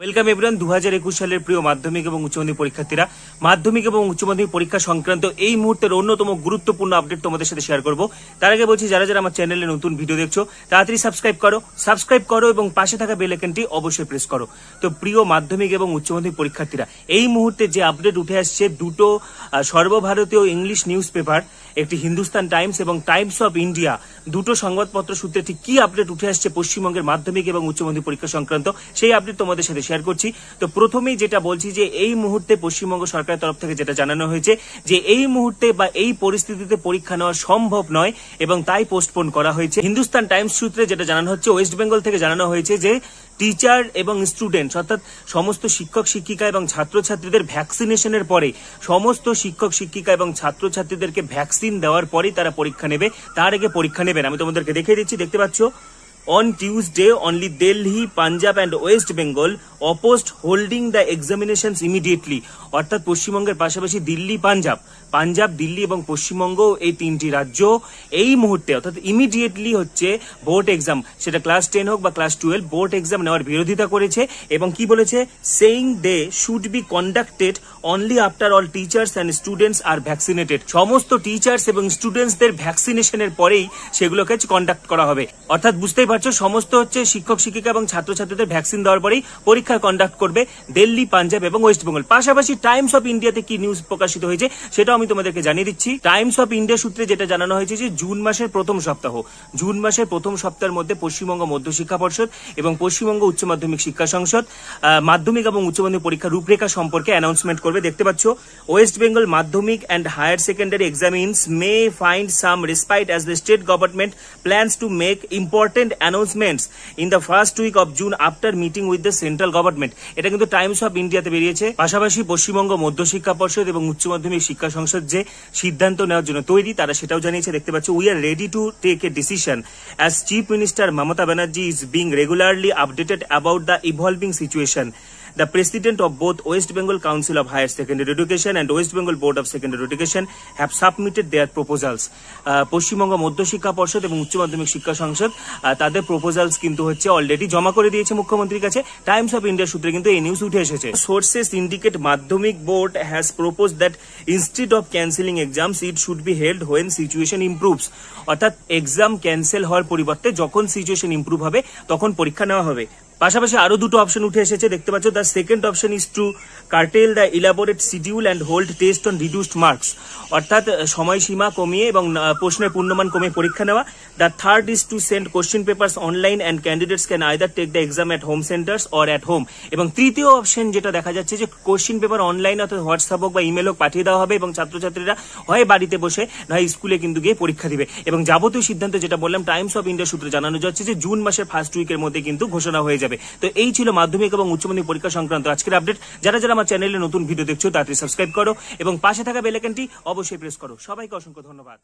Welcome everyone. দু হাজার একুশ সালের প্রিয় মাধ্যমিক এবং উচ্চ মাধ্যমিক পরীক্ষার্থীরা, মাধ্যমিক এবং উচ্চ মাধ্যমিক পরীক্ষা সংক্রান্ত এই মুহূর্তের অন্যতম গুরুত্বপূর্ণ আপডেট তোমাদের সাথে শেয়ার করব। তার আগে বলছি, যারা যারা আমার চ্যানেলে নতুন ভিডিও দেখছ, তাড়াতাড়ি সাবস্ক্রাইব করো সাবস্ক্রাইব করো এবং পাশে থাকা বেল আইকনটি অবশ্যই প্রেস করো। তো প্রিয় মাধ্যমিক এবং উচ্চ মাধ্যমিক পরীক্ষার্থীরা, এই মুহূর্তে যে আপডেট উঠে আসছে, দুটো সর্বভারতীয় ইংলিশ নিউজ পেপার একটি হিন্দুস্তান টাইমস এবং টাইমস অফ ইন্ডিয়া দুটো সংবাদপত্র সূত্রে ঠিক কি আপডেট উঠে আসছে পশ্চিমবঙ্গের মাধ্যমিক এবং উচ্চ মাধ্যমিক পরীক্ষা সংক্রান্ত, সেই আপডেট তোমাদের সাথে শেয়ার করছি। তো প্রথমেই যেটা বলছি যে এই মুহূর্তে পশ্চিমবঙ্গ সরকারের তরফ থেকে যেটা জানানো হয়েছে যে এই মুহূর্তে বা এই পরিস্থিতিতে পরীক্ষা নেওয়া সম্ভব নয় এবং তাই পোস্টপোন করা হয়েছে। হিন্দুস্তান টাইমস সূত্রে যেটা জানানো হচ্ছে ওয়েস্ট বেঙ্গল থেকে জানানো হয়েছে যে টিচার এবং স্টুডেন্ট অর্থাৎ সমস্ত শিক্ষক, শিক্ষিকা এবং ছাত্রছাত্রীদের ভ্যাকসিনেশনের পরে সমস্ত শিক্ষক, শিক্ষিকা এবং ছাত্রছাত্রীদেরকে ভ্যাকসিন দেওয়ার পরেই তারা পরীক্ষা নেবে। তার আগে পরীক্ষা নেবেন। আমি তোমাদেরকে দেখিয়ে দিচ্ছি, দেখতে পাচ্ছ? On Tuesday, only Delhi, Punjab and West Bengal opposed holding the examinations immediately. অর্থাৎ পশ্চিমবঙ্গের পাশাপাশি দিল্লি পাঞ্জাব পাঞ্জাব দিল্লি এবং পশ্চিমবঙ্গ এই তিনটি রাজ্য এই মুহূর্তে অর্থাৎ ইমিডিয়েটলি হচ্ছে বোর্ড এক্সাম সেটা ক্লাস টেন হোক বা ক্লাস টুয়েলভ বোর্ড এক্সাম নেওয়ার বিরোধিতা করেছে এবং কি বলেছে? Saying they should be conducted only after all teachers and students are vaccinated সমস্ত টিচার্স এবং স্টুডেন্টসদের ভ্যাকসিনেশনের পরেই সেগুলোকে কন্ডাক্ট করা হবে। অর্থাৎ বুঝতেই পারছ সমস্ত হচ্ছে শিক্ষক, শিক্ষিকা এবং ছাত্রছাত্রীদের ভ্যাকসিন দেওয়ার পরেই পরীক্ষা কন্ডাক্ট করবে দিল্লি, পাঞ্জাব এবং ওয়েস্ট বেঙ্গল। পাশাপাশি টাইমস অফ ইন্ডিয়াতে কি নিউজ প্রকাশিত হয়েছে সেটাও আমি তোমাদেরকে জানিয়ে দিচ্ছি। টাইমস অফ ইন্ডিয়া সূত্রে যেটা জানানো হয়েছে যে জুন মাসের প্রথম সপ্তাহ, জুন মাসের প্রথম সপ্তাহের মধ্যে পশ্চিমবঙ্গ মধ্য শিক্ষা পর্ষদ এবং পশ্চিমবঙ্গ উচ্চ মাধ্যমিক শিক্ষা সংসদ মাধ্যমিক এবং উচ্চ মাধ্যমিক পরীক্ষার রূপরেখা সম্পর্কে অ্যানাউন্সমেন্ট করবে। দেখতে পাচ্ছ, West Bengal Madhyamik and higher secondary exams may find some respite as the state government plans to make important announcements in the first week of June after meeting with the central government এটা কিন্তু Times of ইন্ডিয়াতে বেরিয়েছে। পাশাপাশি পশ্চিমবঙ্গ মধ্য শিক্ষা পর্ষদ এবং উচ্চ মাধ্যমিক শিক্ষা সংসদ যে সিদ্ধান্ত নেওয়ার জন্য তৈরি, তারা সেটাও জানিয়েছে। দেখতে পাচ্ছি we are ready to take a decision as chief minister Mamata Banerjee is being regularly updated about the evolving situation The President of both West Bengal Council of Higher Secondary Education and West Bengal Board of Secondary Education have submitted their proposals. Ah, Paschimbanga Madhya Shiksha Parshad এবং উচ্চ মাধ্যমিক শিক্ষা সংসদ তাদের proposals কিন্তু হচ্ছে already জমা করে দিয়েছে মুখ্যমন্ত্রীর কাছে। টাইমস অফ ইন্ডিয়া সূত্রে কিন্তু এই নিউজ উঠে এসেছে। Sources indicate Madhyamik board has propose that instead of cancelling exams it should be held when situation improves অর্থাৎ এক্সাম ক্যান্সেল হওয়ার পরিবর্তে যখন সিচুয়েশন ইমপ্রুভ হবে তখন পরীক্ষা নেওয়া হবে। পাশাপাশি আরও দুটো অপশন উঠে এসেছে, দেখতে পাচ্ছ the second option is to curtail the elaborate schedule and hold test on reduced marks অর্থাৎ সময়সীমা কমিয়ে এবং প্রশ্নের পূর্ণমান কমিয়ে পরীক্ষা নেওয়া। The third is to send question papers online and candidates can either take the exam at home centres or at home এবং তৃতীয় অপশন যেটা দেখা যাচ্ছে যে কোশ্চেন পেপার অনলাইন অর্থাৎ হোয়াটসঅ্যাপ হোক বা ইমেল হোক পাঠিয়ে দেওয়া হবে এবং ছাত্রছাত্রীরা হয় বাড়িতে বসে নয় স্কুলে কিন্তু গিয়ে পরীক্ষা দিবে। এবং যাবতীয় সিদ্ধান্ত যেটা বললাম টাইমস অফ ইন্ডিয়া সূত্রে জানানো যাচ্ছে যে, জুন মাসের ফার্স্ট উইকের মধ্যে কিন্তু ঘোষণা হয়ে যাবে। তো এই ছিল মাধ্যমিক এবং উচ্চ মাধ্যমিক পরীক্ষা সংক্রান্ত আজকের আপডেট যারা যারা আমার চ্যানেলে নতুন ভিডিও দেখছ, তাড়াতাড়ি সাবস্ক্রাইব করো এবং পাশে থাকা বেলাইকনটি অবশ্যই প্রেস করো। সবাইকে অসংখ্য ধন্যবাদ।